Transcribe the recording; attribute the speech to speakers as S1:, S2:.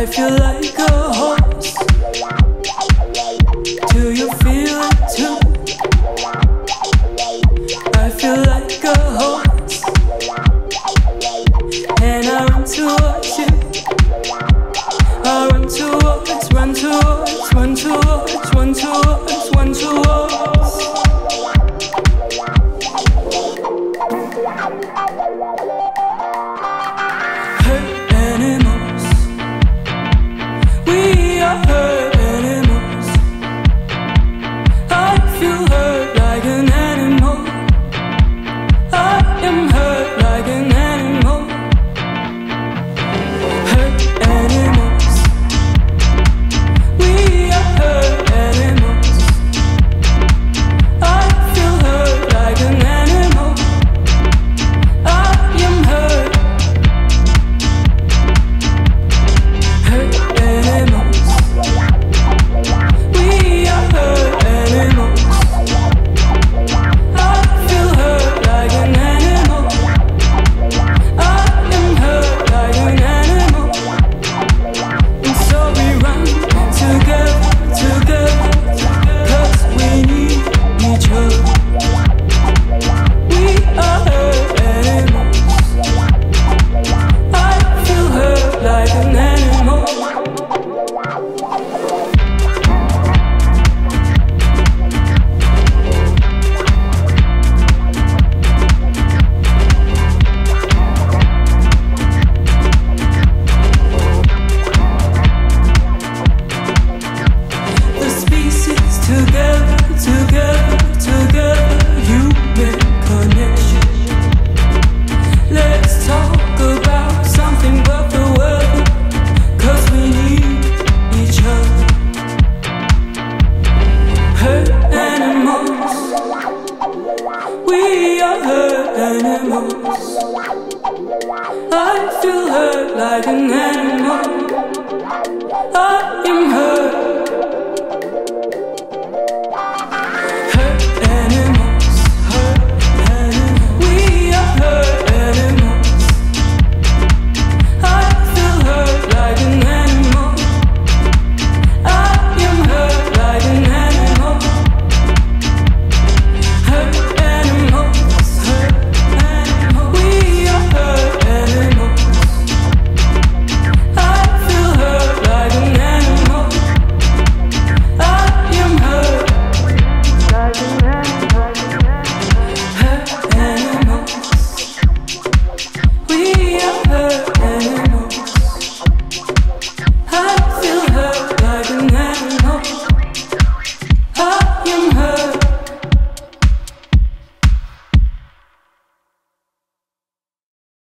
S1: I feel like a horse. Do you feel it too? I feel like a horse. And I run towards you. I run towards, run towards, run towards, run towards, run towards. We are herd animals. I feel hurt like an animal. I am hurt.